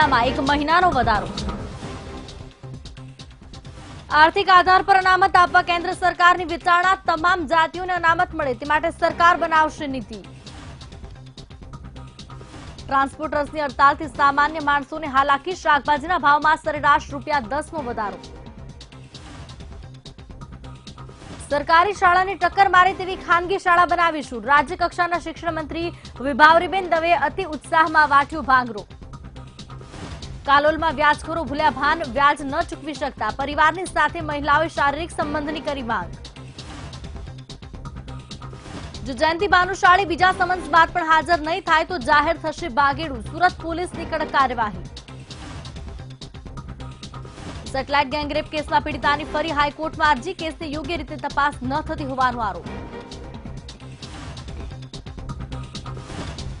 આંકડામાં એક મહિનાનો વધારો. આર્થિક આધાર પર અનામત આપવા કેન્દ્ર સરકારની વિચારણા તમામ જાતિઓને અનામત મળે તે માટે સરકાર બનાવશે નીતિ. ટ્રાન્સપોર્ટર્સની હડતાલથી સામાન્ય માણસોને હાલાકી, શાકભાજીના ભાવમાં સરેરાશ રૂપિયા દસનો વધારો. સરકારી શાળાની ટક્કર મારે તેવી ખાનગી શાળા બનાવીશું. રાજ્ય કક્ષાના શિક્ષણ મંત્રી વિભાવરીબેન દવે અતિ ઉત્સાહમાં વાટ્યું ભાંગરો. કાલોલમાં વ્યાજખોરો ભૂલ્યા ભાન, વ્યાજ ન ચૂકવી શકતા. પરિવારની સાથે મહિલાઓએ શારીરિક સંબંધની કરી માંગ. જો જયંતિ ભાનુશાળી બીજા સમન્સ બાદ પણ હાજર નહીં થાય તો જાહેર થશે બાગેડું. સુરત પોલીસની કડક કાર્યવાહી. સેટેલાઇટ ગેંગરેપ કેસમાં પીડિતાની ફરી હાઈકોર્ટમાં અરજી. કેસની યોગ્ય રીતે તપાસ ન થતી હોવાનો આરોપ.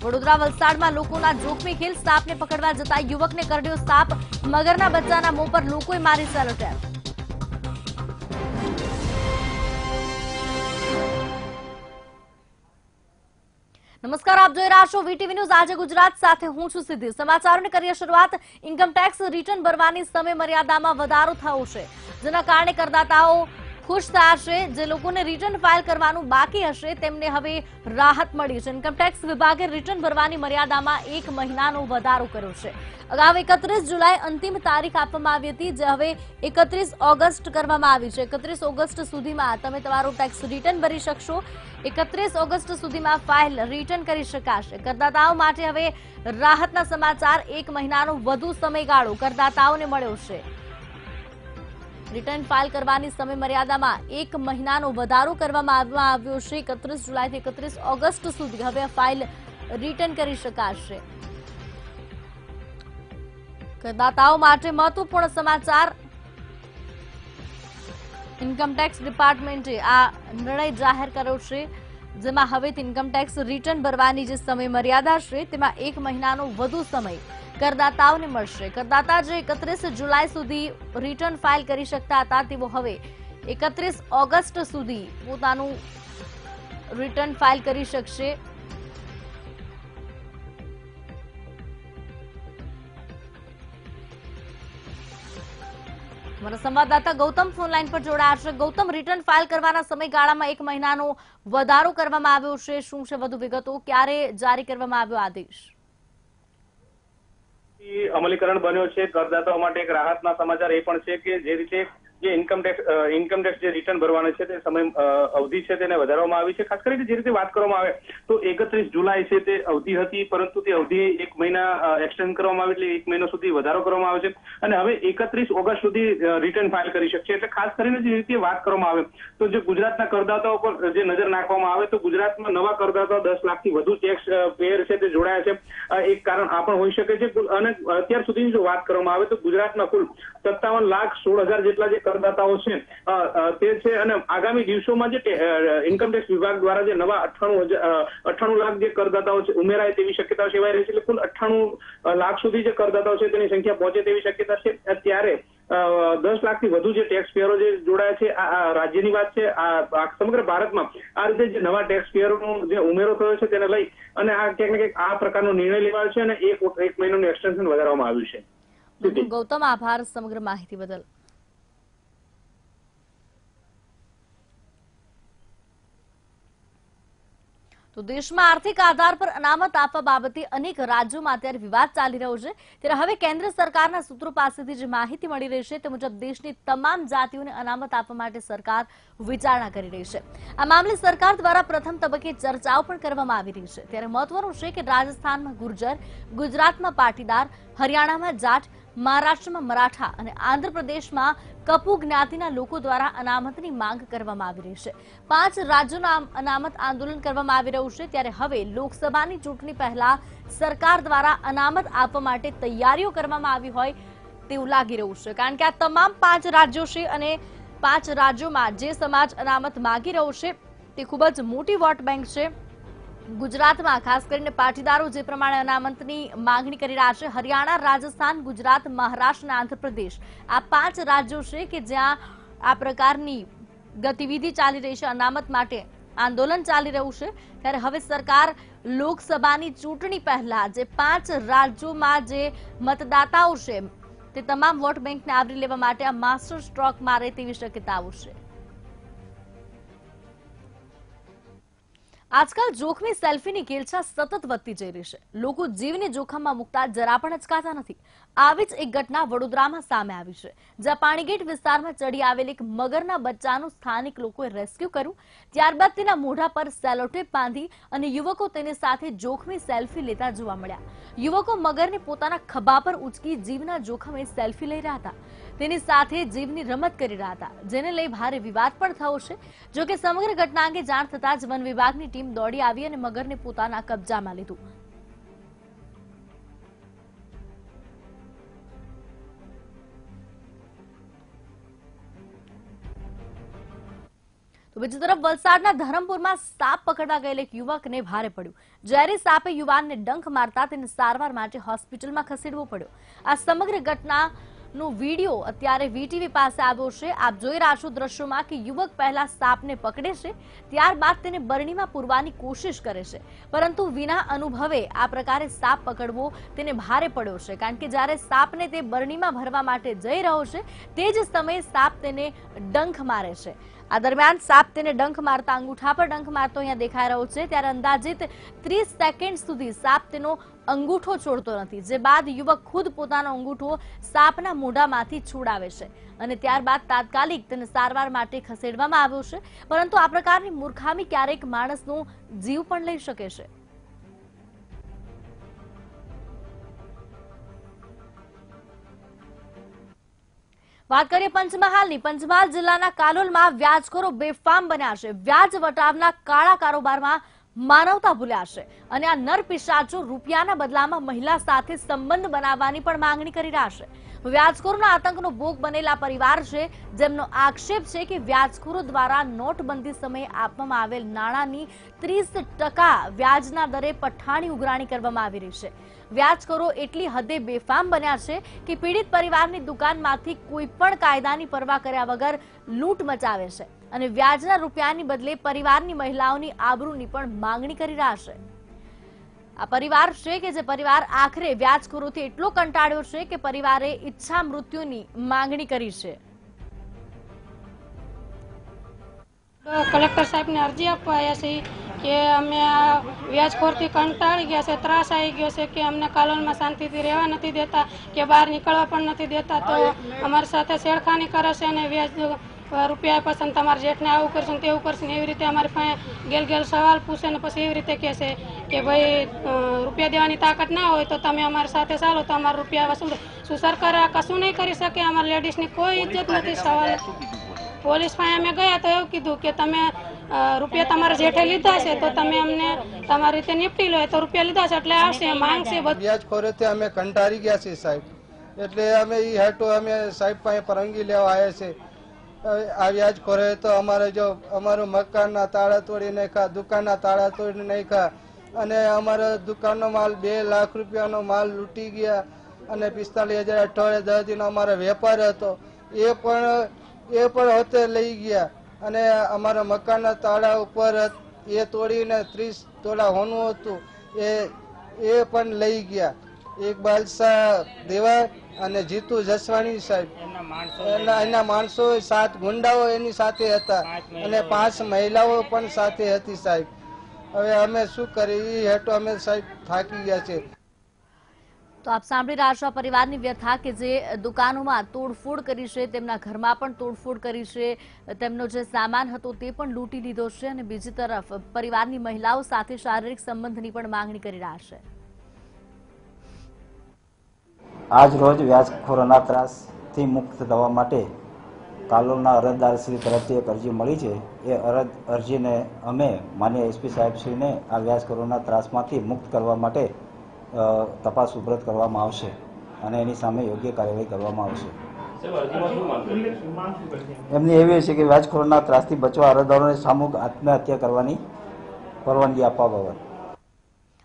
વડોદરા વલસાડમાં લોકોના જોખમી ખેલ સાપને પકડવા જતા યુવકને કરડ્યો સાપ. મગરના બચ્ચાના મોં પર લોકોએ મારી સેલોટેપ નમસ્કાર, આપ જોઈ રહ્યા છો વીટીવી ન્યૂઝ. આજે ગુજરાત સાથે હું છું સિદ્ધિ. સમાચારોની કરીએ શરૂઆત. ઇન્કમટેક્સ રિટર્ન ભરવાની સમય મર્યાદામાં વધારો થયો છે. જેના કારણે કરદાતાઓ ખુશ થશે, જે લોકોને રિટર્ન ફાઇલ કરવાનું બાકી હશે, તેમને હવે રાહત મળી છે. ઇન્કમટેક્સ વિભાગે રિટર્ન ભરવાની મર્યાદામાં એક મહિનાનો વધારો કર્યો છે. અગાઉ એકત્રીસ જુલાઈ અંતિમ તારીખ આપવામાં આવી હતી, જે હવે એકત્રીસ ઓગસ્ટ કરવામાં આવી છે. એકત્રીસ ઓગસ્ટ સુધીમાં તમે તમારું ટેક્સ રિટર્ન ભરી શકશો. એકત્રીસ ઓગસ્ટ સુધીમાં ફાઇલ રિટર્ન કરી શકાશે. કરદાતાઓ માટે હવે રાહતના સમાચાર, એક મહિનાનો વધુ સમયગાળો કરદાતાઓને મળ્યો છે. રિટર્ન ફાઇલ કરવાની સમય મર્યાદામાં એક મહિનાનો વધારો કરવામાં આવ્યો છે. એકત્રીસ જુલાઈથી એકત્રીસ ઓગસ્ટ સુધી હવે ફાઇલ રિટર્ન કરી શકાશે. કરદાતાઓ માટે મહત્વપૂર્ણ સમાચાર. ઇન્કમટેક્સ ડિપાર્ટમેન્ટે આ નિર્ણય જાહેર કર્યો છે, જેમાં હવેથી ઇન્કમટેક્સ રિટર્ન ભરવાની જે સમય મર્યાદા છે, તેમાં એક મહિનાનો વધુ સમય કરદાતાઓને મળશે. કરદાતા જે એકત્રીસ જુલાઈ સુધી રિટર્ન ફાઇલ કરી શકતા હતા, તેઓ હવે એકત્રીસ ઓગસ્ટ સુધી પોતાનું રિટર્ન ફાઇલ કરી શકશે. અમારા સંવાદદાતા ગૌતમ ફોનલાઈન પર જોડાયા છે. ગૌતમ રિટર્ન ફાઇલ કરવાના સમયગાળામાં એક મહિનાનો વધારો કરવામાં આવ્યો છે. શું છે વધુ વિગતો? ક્યારે જારી કરવામાં આવ્યો આદેશ? અમલીકરણ બન્યો છે. કરદાતાઓ માટે એક રાહતના સમાચાર એ પણ છે કે જે રીતે જે ઇન્કમ ટેક્સ ઇન્કમ ટેક્સ જે રિટર્ન ભરવાનું છે તે સમય અવધિ છે તેને વધારવામાં આવી છે. ખાસ કરીને જે રીતે વાત કરવામાં આવે તો એકત્રીસ જુલાઈ છે તે અવધિ હતી, પરંતુ તે અવધિ એક મહિના એક્સટેન્ડ કરવામાં આવી એટલે એક મહિનો સુધી વધારો કરવામાં આવે છે. અને હવે એકત્રીસ ઓગસ્ટ સુધી રિટર્ન ફાઇલ કરી શકશે. એટલે ખાસ કરીને જે રીતે વાત કરવામાં આવે તો જે ગુજરાતના કરદાતાઓ પર જે નજર નાખવામાં આવે તો ગુજરાતમાં નવા કરદાતાઓ દસ લાખથી વધુ ટેક્સ પેયર છે તે જોડાયા છે. એક કારણ આ પણ હોઈ શકે છે. અને અત્યાર સુધીની જો વાત કરવામાં આવે તો ગુજરાતના કુલ સત્તાવન લાખ સોળ હજાર જેટલા જે કરદાતાઓ છે. તે છે અને આગામી દિવસોમાં જે ઇન્કમટેક્સ વિભાગ દ્વારા જે નવા અઠ્ઠાણું અઠ્ઠાણું લાખ જે કરદાતાઓ છે, ઉમેરાય તેવી શક્યતા સેવાઈ રહી છે, એટલે કુલ અઠ્ઠાણું લાખ સુધી જે કરદાતાઓ છે તેની સંખ્યા પહોંચે તેવી શક્યતા છે. ત્યારે દસ લાખથી વધુ જે ટેક્સ પેયરો જે જોડાયા છે, આ રાજ્યની વાત છે, આ સમગ્ર ભારતમાં આ રીતે જે નવા ટેક્સ પેયરોનો જે ઉમેરો થયો છે તેને લઈ અને આ ક્યાંક ને ક્યાંક આ પ્રકારનો નિર્ણય લેવાયો છે અને એક એક મહિનાનું એક્સટેન્શન વધારવામાં આવ્યું છે. ગૌતમ, આભાર સમગ્ર માહિતી બદલ. તો દેશમાં આર્થિક આધાર પર અનામત આપવા બાબતે અનેક રાજ્યોમાં અત્યારે વિવાદ ચાલી રહ્યો છે. ત્યારે હવે કેન્દ્ર સરકારના સૂત્રો પાસેથી જે માહિતી મળી રહી છે તે મુજબ દેશની તમામ જાતિઓને અનામત આપવા માટે સરકાર વિચારણા કરી રહી છે. આ મામલે સરકાર દ્વારા પ્રથમ તબક્કે ચર્ચાઓ પણ કરવામાં આવી રહી છે. ત્યારે મહત્વનું છે કે રાજસ્થાનમાં ગુર્જર, ગુજરાતમાં પાટીદાર, હરિયાણામાં જાટ મહારાષ્ટ્રમાં મરાઠા અને આંધ્રપ્રદેશમાં કપુ જ્ઞાતિના લોકો દ્વારા અનામતની માંગ કરવામાં આવી રહી છે. પાંચ રાજ્યોના અનામત આંદોલન કરવામાં આવી રહ્યું છે. ત્યારે હવે લોકસભાની ચૂંટણી પહેલા સરકાર દ્વારા અનામત આપવા માટે તૈયારીઓ કરવામાં આવી હોય તેવું લાગી રહ્યું છે. કારણ કે આ તમામ પાંચ રાજ્યો છે અને પાંચ રાજ્યોમાં જે સમાજ અનામત માગી રહ્યો છે તે ખૂબ જ મોટી વોટ બેંક છે. ગુજરાતમાં, ખાસ કરીને પાટીદારો જે પ્રમાણે અનામતની માંગણી કરી રહ્યા છે, હરિયાણા, રાજસ્થાન, ગુજરાત, મહારાષ્ટ્ર અને આંધ્રપ્રદેશ. આ પાંચ રાજ્યો છે કે જ્યાં આ પ્રકારની ગતિવિધિ ચાલી રહી છે, અનામત માટે આંદોલન ચાલી રહ્યું છે. ત્યારે હવે સરકાર લોકસભાની ચૂંટણી પહેલા જે પાંચ રાજ્યોમાં જે મતદાતાઓ છે, તે તમામ વોટ બેંકને આવરી લેવા માટે આ માસ્ટર સ્ટ્રોક મારે તેવી શક્યતાઓ છે. આજકાલ જોખમી સેલ્ફીની ઘેલછા સતત વધતી જઈ રહી છે. લોકો જીવને જોખમમાં મુકતા જરા પણ અચકાતા નથી. આવી જ એક ઘટના વડોદરામાં સામે આવી છે. જ્યાં પાણીગેટ વિસ્તારમાં ચડી આવેલ એક મગરના બચ્ચાનું સ્થાનિક લોકોએ રેસ્ક્યુ કર્યું. ત્યારબાદ તેના મોઢા પર સેલોટેપ બાંધી અને યુવકો તેની સાથે જોખમી સેલ્ફી લેતા જોવા મળ્યા. યુવકો મગરને પોતાના ખભા પર ઉચકી જીવના જોખમે સેલ્ફી લઈ રહ્યા હતા. તેની સાથે જીવની રમત કરી રહ્યા હતા. જેને લઈ ભારે વિવાદ પણ થયો છે. જો કે સમગ્ર ઘટના અંગે જાણ થતાં જ વન વિભાગની ટીમ દોડી આવી અને મગરને પોતાના કબજામાં લીધું. તો બીજી તરફ વલસાડના ધરમપુરમાં સાપ પકડવા ગયેલ એક યુવકને ભારે પડ્યું. જ્યારે સાપે યુવાનને ડંખ મારતા તેને સારવાર માટે હોસ્પિટલમાં ખસેડવો પડ્યો. આ સમગ્ર ઘટનાનો વીડિયો અત્યારે વીટીવી પાસે આવ્યો છે. આપ જોઈ રહ્યા છો દ્રશ્યોમાં કે યુવક પહેલા સાપને પકડે છે, ત્યારબાદ તેને બરણીમાં પૂરવાની કોશિશ કરે છે. પરંતુ વિના અનુભવે આ પ્રકારે સાપ પકડવો તેને ભારે પડ્યો છે, કારણ કે જ્યારે સાપને તે બરણીમાં ભરવા માટે જઈ રહ્યો છે, તે જ સમયે સાપ તેને ડંખ મારે છે. આ દરમિયાન સાપ તેને ડંખ મારતા અંગૂઠા પર ડંખ મારતો અહીંયા દેખાઈ રહ્યો છે. ત્યારે અંદાજિત ત્રીસ સેકન્ડ સુધી સાપ તેનો અંગૂઠો છોડતો નથી. જે બાદ યુવક ખુદ પોતાનો અંગૂઠો સાપના મોઢામાંથી છોડાવે છે અને ત્યારબાદ તાત્કાલિક તેને સારવાર માટે ખસેડવામાં આવ્યો છે. પરંતુ આ પ્રકારની મૂર્ખામી ક્યારેક માણસનો જીવ પણ લઈ શકે છે. વાત કરીએ પંચમહાલની. પંચમહાલ જિલ્લાના કાલોલમાં વ્યાજખોરો બેફામ બન્યા છે. વ્યાજ વટાવના કાળા કારોબારમાં માનવતા ભૂલ્યા છે અને આ નર પિશાચો રૂપિયાના બદલામાં મહિલા સાથે સંબંધ બનાવવાની પણ માંગણી કરી રહ્યા છે. વ્યાજખોરોના આતંકનો ભોગ બનેલા પરિવાર છે. જેમનો આક્ષેપ છે કે વ્યાજખોરો દ્વારા નોટબંધી સમયે આપવામાં આવેલ નાણાંની ત્રીસ વ્યાજના દરે પઠાણી ઉઘરાણી કરવામાં આવી રહી છે. વ્યાજખોરો એટલી હદે બેફામ બન્યા છે કે પીડિત પરિવારની દુકાનમાંથી કોઈ પણ કાયદાની પરવા કર્યા વગર લૂંટ મચાવે છે અને વ્યાજના રૂપિયાની બદલે પરિવારની મહિલાઓની આબરૂની પણ માંગણી કરી રહ્યા છે. આ પરિવાર છે કે જે પરિવાર આખરે વ્યાજખોરોથી એટલો કંટાળ્યો છે કે પરિવારે ઈચ્છા મૃત્યુની માંગણી કરી છે. કલેક્ટર સાહેબને અરજી આપવા આવ્યા છીએ કે અમે આ વ્યાજખોરથી કંટાળી ગયા છે, ત્રાસ આવી ગયો છે કે અમને કાલોલમાં શાંતિથી રહેવા નથી દેતા, કે બહાર નીકળવા પણ નથી દેતા. તો અમારી સાથે છેડખાની કરે છે અને વ્યાજ રૂપિયા પસંદ તમારા જેઠને આવું કરશે તેવું કરશે ને એવી રીતે અમારી પાસે ગેલ ગેલ સવાલ પૂછે ને પછી એવી રીતે કહે છે. કે ભાઈ રૂપિયા દેવાની તાકાત ના હોય તો તમે અમારી સાથે ચાલો તો અમારા રૂપિયા વસૂલ શું સરકાર આ કશું નહીં કરી શકે અમારા લેડીઝની કોઈ ઇજ્જત નથી સવાલ પોલીસ પાસે અમે ગયા તો એવું કીધું કે તમે રૂપિયા તમારા જેઠે લીધા છે તો તમે અમને તમારી રીતે નિપટી લો તો રૂપિયા લીધા છે એટલે આવશે માંગશે બધું વ્યાજ ખોરેથી અમે કંટાળી ગયા છીએ સાહેબ. એટલે અમે એ હેઠો અમે સાહેબ પાસે પરંગી લેવા આવ્યા છે આ વ્યાજ ખોરે તો અમારે જો અમારું મકાનના તાળા તોડી નાખ્યા દુકાનના તાળા તોડી નાખ્યા અને અમારા દુકાનનો માલ બે લાખ રૂપિયાનો માલ લૂંટી ગયા અને પિસ્તાલીસ હજાર અઠવાડિયે દર્દીનો દિન અમારો વેપાર હતો. એ પણ એ પણ હતે લઈ ગયા. અને અમારા મકાનના તાળા ઉપર એ તોડીને ત્રીસ તોલા હોનું હતું. એ એ પણ લઈ ગયા. એક બાલશાહ દેવા અને જીતુ જસવાણી સાહેબ. એના એના માણસો સાત ગુંડાઓ એની સાથે હતા. અને પાંચ મહિલાઓ પણ સાથે હતી સાહેબ. હવે અમે શું કરીએ? એ હેઠો અમે સાહેબ થાકી ગયા છે. તો આપ સાંભળી રહ્યા છો આ પરિવારની વ્યથા કે જે દુકાનોમાં તોડફોડ કરી છે તેમના ઘરમાં પણ તોડફોડ કરી છે તેમનો જે સામાન હતો તે પણ લૂંટી લીધો છે અને બીજી તરફ પરિવારની મહિલાઓ સાથે શારીરિક સંબંધની પણ માંગણી કરી રહ્યા છે. આજ રોજ વ્યાજખોરોના ત્રાસથી મુક્ત થવા માટે કાલોલના અરજદાર શ્રી તરફથી એક અરજી મળી છે. એ અરજ અરજીને અમે માન્ય એસપી સાહેબશ્રીને આ વ્યાજખોરોના ત્રાસમાંથી મુક્ત કરવા માટે તપાસ ઉભરત કરવામાં આવશે અને એની સામે યોગ્ય કાર્યવાહી કરવામાં આવશે. એમની એવી છે કે વ્યાજખોરના ત્રાસથી બચવા અરજદારોને સામૂહિક આત્મહત્યા કરવાની પરવાનગી આપવા બાબત.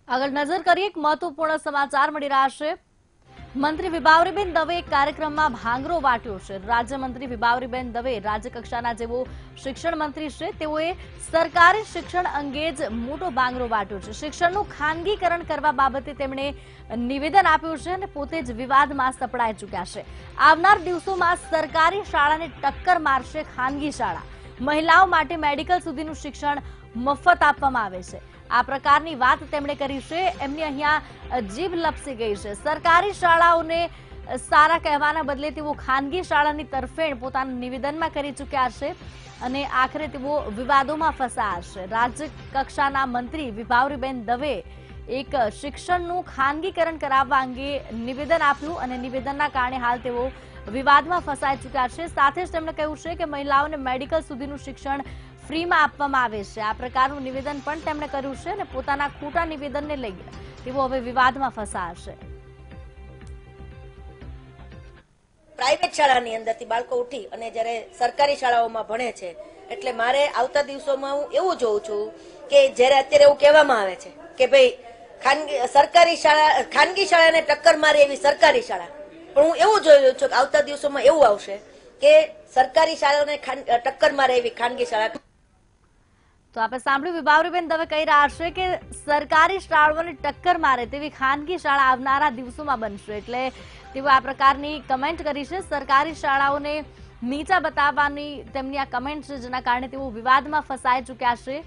આગળ નજર કરીએ એક મહત્વપૂર્ણ સમાચાર મળી રહ્યા છે. મંત્રી વિભાવરીબેન દવે કાર્યક્રમમાં ભાંગરો વાટ્યો છે. રાજ્યમંત્રી વિભાવરીબેન દવે રાજ્યકક્ષાના જેઓ શિક્ષણ મંત્રી છે. તેઓએ સરકારી શિક્ષણ અંગે જ મોટો ભાંગરો વાટ્યો છે. શિક્ષણનું ખાનગીકરણ કરવા બાબતે તેમણે નિવેદન આપ્યું છે અને પોતે જ વિવાદમાં સપડાઈ ચૂક્યા છે. આવનાર દિવસોમાં સરકારી શાળાને ટક્કર મારશે ખાનગી શાળા. મહિલાઓ માટે મેડિકલ સુધીનું શિક્ષણ મફત આપવામાં આવે છે. આ પ્રકારની વાત તેમણે કરી છે. એમની અહીંયા જીભ લપસી ગઈ છે. સરકારી શાળાઓને સારા કહેવાના બદલે તેઓ ખાનગી શાળાની તરફેણ પોતાના નિવેદનમાં કરી ચૂક્યા છે અને આખરે તેઓ વિવાદોમાં ફસાશે રાજ્ય કક્ષાના મંત્રી વિભાવરીબેન દવે એક શિક્ષણનું ખાનગીકરણ કરાવવા અંગે નિવેદન આપ્યું અને નિવેદનના કારણે હાલ તેઓ વિવાદમાં ફસાઈ ચૂક્યા છે. સાથે જ તેમણે કહ્યું છે કે મહિલાઓને મેડિકલ સુધીનું શિક્ષણ ફ્રીમાં આપવામાં આવે છે. આ પ્રકારનું નિવેદન પણ તેમણે કર્યું છે અને પોતાના ખોટા નિવેદનને લઈ તેઓ હવે વિવાદમાં ફસાશે પ્રાઇવેટ શાળાની અંદરથી બાળકો ઉઠી અને જ્યારે સરકારી શાળાઓમાં ભણે છે, એટલે મારે આવતા દિવસોમાં હું એવું જોઉં છું કે જ્યારે અત્યારે એવું કહેવામાં આવે છે કે ભાઈ ખાનગી, સરકારી શાળા, ખાનગી શાળાને ટક્કર મારે એવી સરકારી શાળા. પણ હું એવું જોઈ રહ્યો છું કે આવતા દિવસોમાં એવું આવશે કે સરકારી શાળાને ટક્કર મારે એવી ખાનગી શાળા તો આપણે સાંભળ્યું વિભાવરીબેન, તમે કહી રહ્યા છે કે સરકારી શાળાઓને ટક્કર મારે તેવી ખાનગી શાળા આવનારા દિવસોમાં બનશે. એટલે તેઓ આ પ્રકારની કમેન્ટ કરી છે. સરકારી શાળાઓને નીચા બતાવવાની તેમની આ કમેન્ટ છે, જેના કારણે તેઓ વિવાદમાં ફસાઈ ચૂક્યા છે.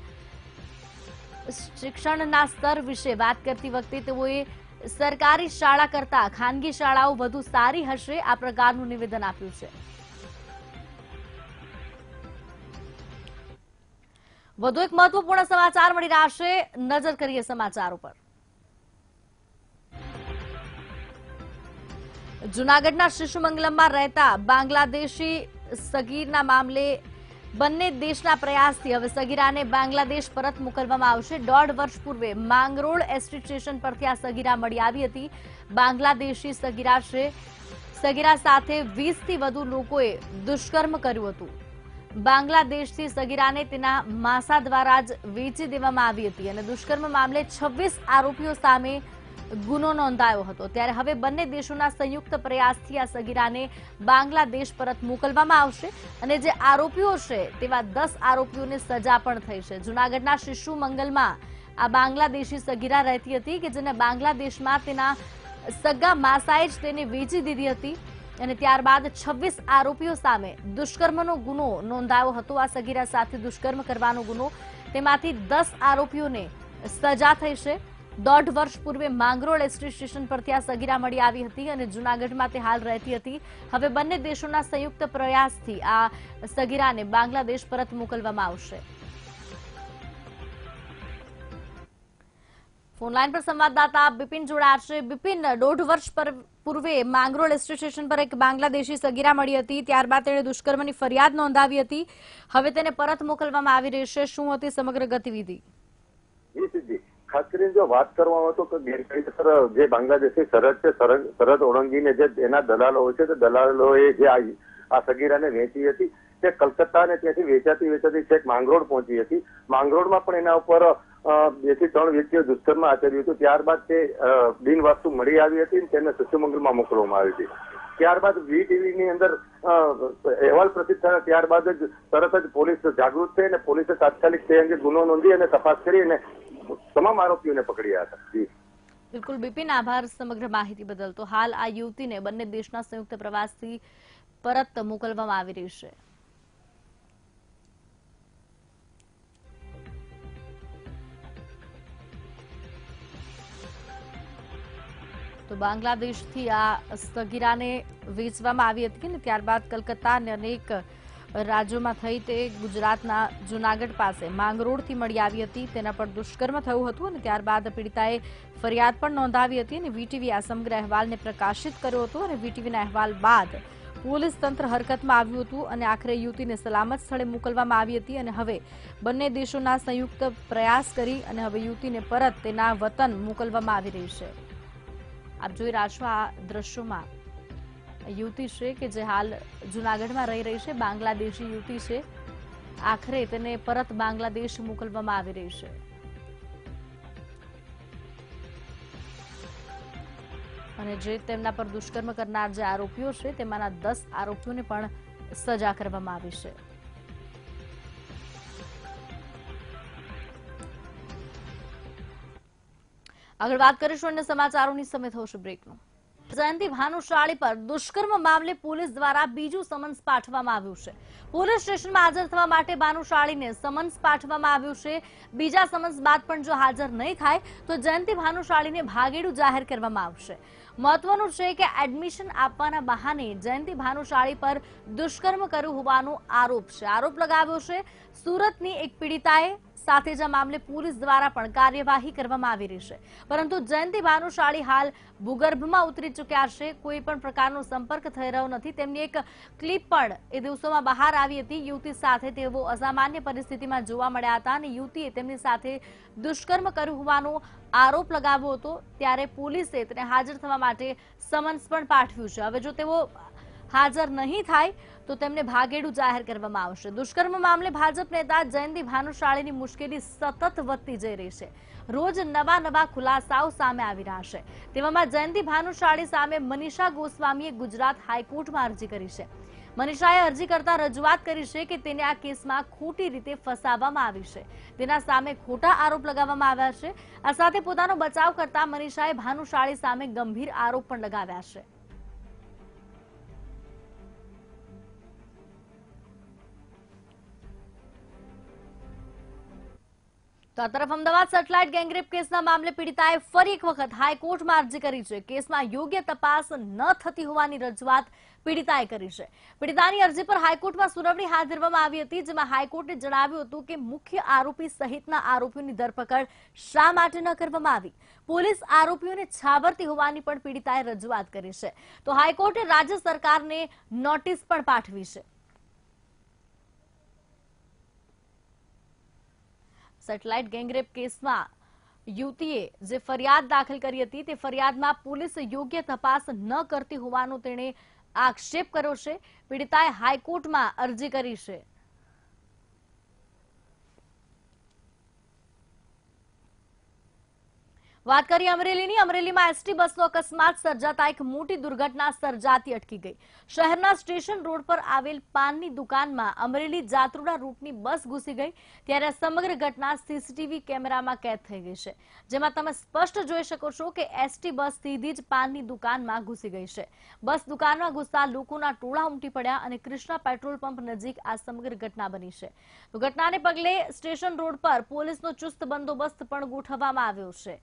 શિક્ષણના સ્તર વિશે વાત કરતી વખતે તેઓએ સરકારી શાળા કરતા ખાનગી શાળાઓ વધુ સારી હશે આ પ્રકારનું નિવેદન આપ્યું છે. વધુ એક મહત્વપૂર્ણ સમાચાર મળી રહ્યા છે. નજર કરીએ સમાચાર ઉપર. જુનાગઢના શિશુમંગલમમાં રહેતા બાંગ્લાદેશી સગીરના મામલે બંને દેશના પ્રયાસથી હવે સગીરાને બાંગ્લાદેશ પરત મોકલવામાં આવશે. દોઢ વર્ષ પૂર્વે માંગરોળ એસટી સ્ટેશન પરથી આ સગીરા મળી આવી હતી. બાંગ્લાદેશી સગીરા છે. સગીરા સાથે વીસથી વધુ લોકોએ દુષ્કર્મ કર્યું હતું. બાંગ્લાદેશથી સગીરાને તેના માસા દ્વારા જ વેચી દેવામાં આવી હતી અને દુષ્કર્મ મામલે છવ્વીસ આરોપીઓ સામે ગુનો નોંધાયો હતો. ત્યારે હવે બંને દેશોના સંયુક્ત પ્રયાસથી આ સગીરાને બાંગ્લાદેશ પરત મોકલવામાં આવશે અને જે આરોપીઓ છે તેવા દસ આરોપીઓને સજા પણ થઈ છે. જુનાગઢના શિશુ મંગલમાં આ બાંગ્લાદેશી સગીરા રહેતી હતી કે જેને બાંગ્લાદેશમાં તેના સગા માસાએ જ તેને વેચી દીધી હતી. અને ત્યારબાદ છવ્વીસ આરોપીઓ સામે દુષ્કર્મનો ગુનો નોંધાયો હતો. આ સગીરા સાથે દુષ્કર્મ કરવાનો ગુનો. તેમાંથી દસ આરોપીઓને સજા થઈ છે. દોઢ વર્ષ પૂર્વે માંગરોળ એસટી સ્ટેશન પરથી આ સગીરા મળી આવી હતી અને જુનાગઢમાં તે હાલ રહેતી હતી. હવે બંને દેશોના સંયુક્ત પ્રયાસથી આ સગીરાને બાંગ્લાદેશ પરત મોકલવામાં આવશે. ફોનલાઈન પર સંવાદદાતા બિપિન જોડાશે બિપિન, દોઢ વર્ષ પર પૂર્વે માંગરોળ સ્ટેશન પર એક બાંગ્લાદેશી સગીરા મળી હતી. ત્યારબાદ તેણે દુષ્કર્મની ફરિયાદ નોંધાવી હતી. હવે તેને પરત મોકલવામાં આવી રહી છે. શું હતી સમગ્ર ગતિવિધિ? ખાસ કરીને જો વાત કરવામાં તો ગેરકાયદેસર જે બાંગ્લાદેશી સરહદ છે, સરહદ ઓળંગીને જે એના દલાલો હોય છે, તે દલાલોએ જે આ સગીરાને વેચી હતી, તે કલકત્તા અને ત્યાંથી વેચાતી વેચાતી છેક માંગરોળ પહોંચી હતી. માંગરોળમાં પણ એના ઉપર બેથી ત્રણ વ્યક્તિઓ દુષ્કર્મ આચર્યું હતું. ત્યારબાદ તે બિન વાસ્તુ મળી આવી હતી તેને સસ્યમંગલમાં મોકલવામાં આવી હતી. ત્યારબાદ વી ટીવી ની અંદર અહેવાલ પ્રસિદ્ધ થયા. ત્યારબાદ જ તરત જ પોલીસ જાગૃત થઈ અને પોલીસે તાત્કાલિક તે અંગે ગુનો નોંધી અને તપાસ કરી અને તમામ આરોપીઓને પકડ્યા હતા. બિલકુલ. બિપિન, આભાર સમગ્ર માહિતી બદલ. તો હાલ આ યુવતીને બંને દેશના સંયુક્ત પ્રવાસથી પરત મોકલવામાં આવી રહી છે. તો બાંગ્લાદેશથી આ સગીરાને વેચવામાં આવી હતી ને ત્યારબાદ કલકત્તા અને અનેક રાજ્યોમાં થઈ તે ગુજરાતના જુનાગઢ પાસે માંગરોળથી મળી આવી હતી. તેના પર દુષ્કર્મ થયું હતું અને ત્યારબાદ પીડિતાએ ફરિયાદ પણ નોંધાવી હતી અને વીટીવી આ સમગ્ર અહેવાલને પ્રકાશિત કર્યો હતો અને વીટીવીના અહેવાલ બાદ પોલીસ તંત્ર હરકતમાં આવ્યું હતું અને આખરે યુવતીને સલામત સ્થળે મોકલવામાં આવી હતી અને હવે બંને દેશોના સંયુક્ત પ્રયાસ કરી અને હવે યુવતીને પરત તેના વતન મોકલવામાં આવી રહી છે. આપ જોઈ રહ્યા આ દ્રશ્યોમાં યુવતી છે કે જે હાલ જુનાગઢમાં રહી રહી છે, બાંગ્લાદેશી યુવતી છે. આખરે તેને પરત બાંગ્લાદેશ મોકલવામાં આવી રહી છે. અને જે તેમના પર દુષ્કર્મ કરનાર જે આરોપીઓ છે, તેમાંના દસ આરોપીઓને પણ સજા કરવામાં આવી છે. આગળ વાત કરીશું અન્ય સમાચારોની સમય થશે બ્રેકનો જયંતિ ભાનુશાળી પર દુષ્કર્મ મામલે પોલીસ દ્વારા બીજું સમન્સ પાઠવવામાં આવ્યું છે. પોલીસ સ્ટેશનમાં હાજર થવા માટે ભાનુશાળીને સમન્સ પાઠવવામાં આવ્યું છે. બીજા સમન્સ બાદ પણ જો હાજર નહીં થાય, તો જયંતિ ભાનુશાળીને ભાગેડું જાહેર કરવામાં આવશે. મહત્વનું છે કે એડમિશન આપવાના બહાને જયંતિ ભાનુશાળી પર દુષ્કર્મ કર્યું હોવાનો આરોપ છે. આરોપ લગાવ્યો છે, સુરતની એક પીડિતાએ સાથે જ આ મામલે પોલીસ દ્વારા પણ કાર્યવાહી કરવામાં આવી રહી છે. પરંતુ જયંતિ ભાનુશાળી હાલ ભૂગર્ભમાં ઉતરી ચૂક્યા છે. કોઈ પણ પ્રકારનો સંપર્ક થઈ રહ્યો નથી. તેમની એક ક્લિપ પણ એ દિવસોમાં બહાર આવી હતી. યુવતી સાથે તેઓ અસામાન્ય પરિસ્થિતિમાં જોવા મળ્યા હતા અને યુવતીએ તેમની સાથે દુષ્કર્મ કર્યું હોવાનો આરોપ લગાવ્યો હતો. ત્યારે પોલીસે તેને હાજર થવા માટે સમન્સ પણ પાઠવ્યું છે. હવે જો તેઓ હાજર નહીં થાય તો તેમને ભાગેડું જાહેર કરવામાં આવશે. દુષ્કર્મ મામલે ભાજપ નેતા જયંતિ ભાનુશાળીની મુશ્કેલી સતત વધતી જઈ રહી છે. રોજ નવા નવા ખુલાસાઓ સામે આવી રહ્યા છે. તેવામાં જયંતિ ભાનુશાળી સામે મનીષા ગોસ્વામીએ ગુજરાત હાઈકોર્ટમાં અરજી કરી છે. મનીષાએ અરજી કરતા રજૂઆત કરી છે કે તેને આ કેસમાં ખોટી રીતે ફસાવવામાં આવી છે. તેના સામે ખોટા આરોપ લગાવવામાં આવ્યા છે. આ સાથે પોતાનો બચાવ કરતા મનીષાએ ભાનુશાળી સામે ગંભીર આરોપ પણ લગાવ્યા છે. તો આ તરફ અમદાવાદ સેટેલાઇટ ગેંગરેપ કેસના મામલે પીડિતાએ ફરી એક વખત હાઈકોર્ટમાં અરજી કરી છે. કેસમાં યોગ્ય તપાસ ન થતી હોવાની રજૂઆત પીડિતાએ કરી છે. પીડિતાની અરજી પર હાઈકોર્ટમાં સુનાવણી હાથ ધરવામાં આવી હતી, જેમાં હાઈકોર્ટે જણાવ્યું હતું કે મુખ્ય આરોપી સહિતના આરોપીઓની ધરપકડ શા માટે ન કરવામાં આવી? પોલીસ આરોપીઓને છાવરતી હોવાની પણ પીડિતાએ રજૂઆત કરી છે. તો હાઈકોર્ટે રાજ્ય સરકારને નોટિસ પણ પાઠવી છે. સેટેલાઇટ ગેંગરેપ કેસમાં યુવતીએ જે ફરિયાદ દાખલ કરી હતી તે ફરિયાદમાં પોલીસ યોગ્ય તપાસ ન કરતી હોવાનો તેણે આક્ષેપ કર્યો છે. પીડિતાએ હાઈકોર્ટમાં અરજી કરી છે. વાત કરીએ અમરેલીની. અમરેલીમાં એસટી બસનો અકસ્માત સર્જાતા એક મોટી દુર્ઘટના સર્જાતી અટકી ગઈ. શહેરના સ્ટેશન રોડ પર આવેલ પાનની દુકાનમાં અમરેલી જાત્રુડા રૂટની બસ ઘૂસી ગઈ, ત્યારે સમગ્ર ઘટના સીસીટીવી કેમેરામાં કેદ થઈ ગઈ છે. જેમાં તમે સ્પષ્ટ જોઈ શકો છો કે એસટી બસ સીધી જ પાનની દુકાનમાં ઘૂસી ગઈ છે. બસ દુકાનમાં ઘૂસતા લોકોના ટોળા ઉમટી પડ્યા અને કૃષ્ણા પેટ્રોલ પંપ નજીક આ સમગ્ર ઘટના બની છે. ઘટનાને પગલે સ્ટેશન રોડ પર પોલીસનો ચુસ્ત બંદોબસ્ત પણ ગોઠવવામાં આવ્યો છે.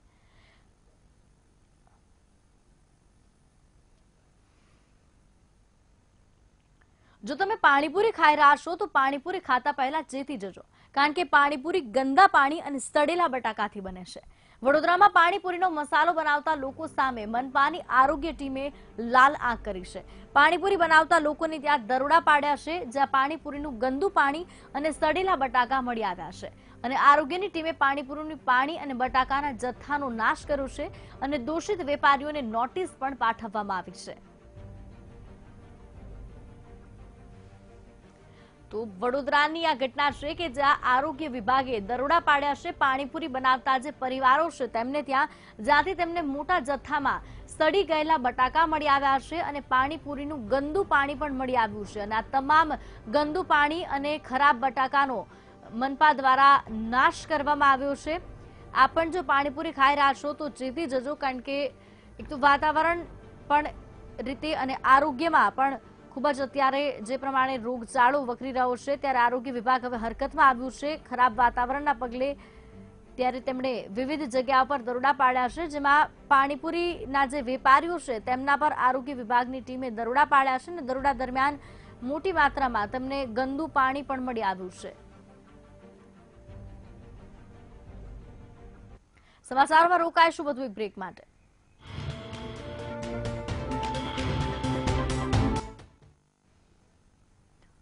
જો તમે પાણીપુરી ખાઈ રહ્યા છો, તો પાણીપુરી ખાતા પહેલા ચેતી જજો. કારણ કે પાણીપુરી ગંદા પાણી અને સડેલા બટાકાથી બને છે. વડોદરામાં પાણીપુરીનો મસાલો બનાવતા લોકો સામે મનપાની આરોગ્ય ટીમે લાલ આંખ કરી છે. પાણીપુરી બનાવતા લોકોને ત્યાં દરોડા પાડ્યા છે, જ્યાં પાણીપુરીનું ગંદુ પાણી અને સડેલા બટાકા મળી આવ્યા છે. અને આરોગ્યની ટીમે પાણીપુરીનું પાણી અને બટાકાના જથ્થાનો નાશ કર્યો છે અને દોષિત વેપારીઓને નોટિસ પણ પાઠવવામાં આવી છે. તો વડોદરાની આ ઘટના છે કે જ્યાં આરોગ્ય વિભાગે દરોડા પાડ્યા છે, પાણીપુરી બનાવતા જે પરિવારો છે તેમને ત્યાં જ્યાંથી તેમને મોટા જથ્થામાં સડી ગયેલા બટાકા મળી આવ્યા છે અને પાણીપુરીનું ગંદુ પાણી પણ મળી આવ્યું છે અને આ તમામ ગંદુ પાણી અને ખરાબ બટાકાનો મનપા દ્વારા નાશ કરવામાં આવ્યો છે. આ જો પાણીપુરી ખાઈ રહ્યા છો તો ચેતી જજો કારણ કે એક તો વાતાવરણ પણ રીતે અને આરોગ્યમાં પણ ખૂબ જ અત્યારે જે પ્રમાણે રોગચાળો વકરી રહ્યો છે, ત્યારે આરોગ્ય વિભાગ હવે હરકતમાં આવ્યું છે. ખરાબ વાતાવરણના પગલે ત્યારે તેમણે વિવિધ જગ્યા પર દરોડા પાડ્યા છે, જેમાં પાણીપુરીના જે વેપારીઓ છે, તેમના પર આરોગ્ય વિભાગની ટીમે દરોડા પાડ્યા છે અને દરોડા દરમિયાન મોટી માત્રામાં તેમને ગંદુ પાણી પણ મળી આવ્યું છે. સમાચારમાં રોકાઈશું વધુ એક બ્રેક માટે.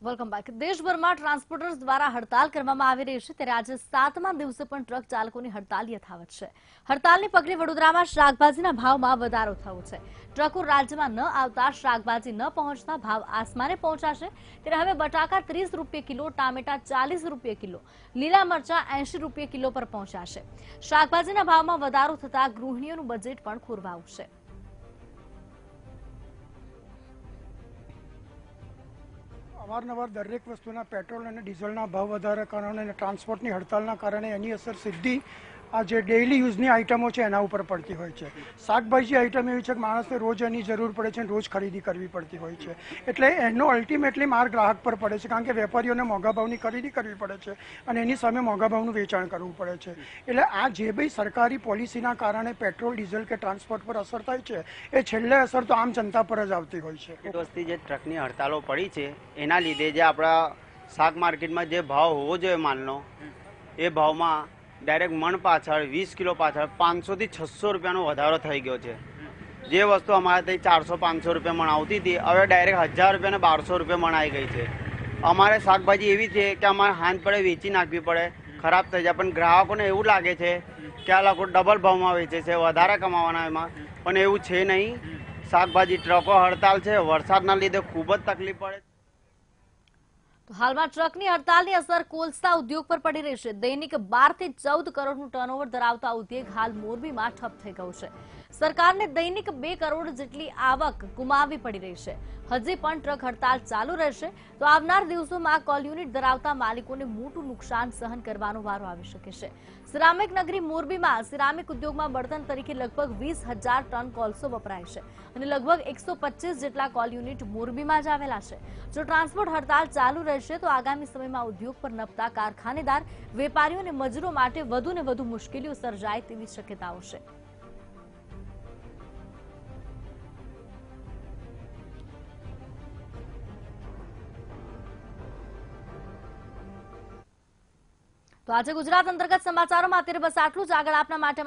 વેલકમ બેક દેશભરમાં ટ્રાન્સપોર્ટર્સ દ્વારા હડતાલ કરવામાં આવી રહી છે. ત્યારે આજે સાતમા દિવસે પણ ટ્રક ચાલકોની હડતાલ યથાવત છે. હડતાલની પગલે વડોદરામાં શાકભાજીના ભાવમાં વધારો થયો છે. ટ્રકો રાજ્યમાં ન આવતા શાકભાજી ન પહોંચતા ભાવ આસમાને પહોંચાશે. ત્યારે હવે બટાકા ત્રીસ રૂપિયા કિલો, ટામેટા ચાલીસ રૂપિયા કિલો, લીલા મરચા એંશી રૂપિયા કિલો પર પહોંચાશે શાકભાજીના ભાવમાં વધારો થતા ગૃહિણીઓનું બજેટ પણ ખોરવાયું છે. અવારનવાર દરેક વસ્તુના પેટ્રોલ અને ડીઝલના ભાવ વધારા કારણે અને ટ્રાન્સપોર્ટની હડતાલના કારણે એની અસર સીધી આ જે ડેઇલી યુઝની આઇટમો છે એના ઉપર પડતી હોય છે. શાકભાજી આઇટમ એવી છે કે માણસને રોજ એની જરૂર પડે છે રોજ ખરીદી કરવી પડતી હોય છે. એટલે એનો અલ્ટિમેટલી માર ગ્રાહક પર પડે છે કારણ કે વેપારીઓને મોંઘા ભાવની ખરીદી કરવી પડે છે અને એની સામે મોંઘા ભાવનું વેચાણ કરવું પડે છે. એટલે આ જે બી સરકારી પોલિસીના કારણે પેટ્રોલ, ડીઝલ કે ટ્રાન્સપોર્ટ પર અસર થાય છે, એ છેલ્લે અસર તો આમ જનતા પર જ આવતી હોય છે. વસ્તી જે ટ્રકની હડતાલો પડી છે, એના લીધે જે આપણા શાક માર્કેટમાં જે ભાવ હોવો જોઈએ માલનો, એ ભાવમાં ડાયરેક્ટ મણ પાછળ, વીસ કિલો પાછળ પાંચસોથી છસો રૂપિયાનો વધારો થઈ ગયો છે. જે વસ્તુ અમારે ત્યાં ચારસો, પાંચસો રૂપિયા મણ આવતી હતી, હવે ડાયરેક્ટ હજાર રૂપિયા ને બારસો રૂપિયા મણ આવી ગઈ છે. અમારે શાકભાજી એવી છે કે અમારે હાથ પડે વેચી નાખવી પડે, ખરાબ થઈ જાય. પણ ગ્રાહકોને એવું લાગે છે કે આ લોકો ડબલ ભાવમાં વેચે છે, વધારે કમાવાના એમાં. પણ એવું છે નહીં. શાકભાજી ટ્રકો હડતાલ છે. વરસાદના લીધે ખૂબ જ તકલીફ પડે છે. હાલમાં ટ્રકની હડતાલની અસર કોલસા ઉદ્યોગ પર પડી રહી છે. દૈનિક બારથી ચૌદ કરોડનું ટર્નઓવર ધરાવતા ઉદ્યોગ હાલ મોરબીમાં ઠપ થઈ ગયો છે. સરકારને દૈનિક બે કરોડ જેટલી આવક ગુમાવવી પડી રહી છે. હજી પણ ટ્રક હડતાલ ચાલુ રહેશે. તો આવનાર દિવસોમાં કોલ યુનિટ ધરાવતા માલિકોને મોટું નુકસાન સહન કરવાનો વારો આવી શકે છે. સિરામિક નગરી મોરબીમાં સિરામિક ઉદ્યોગમાં બળતણ તરીકે લગભગ વીસ ટન કોલસો વપરાય છે અને લગભગ એકસો જેટલા કોલ યુનિટ મોરબીમાં જ આવેલા છે. જો ટ્રાન્સપોર્ટ હડતાલ ચાલુ રહેશે તો આગામી સમયમાં ઉદ્યોગ પર નપતા કારખાનેદાર, વેપારીઓ અને મજૂરો માટે વધુ ને વધુ મુશ્કેલીઓ સર્જાય તેવી શક્યતાઓ છે. તો આજે ગુજરાત અંતર્ગત સમાચારોમાં અત્યારે બસ આટલું જ. આગળ આપના માટે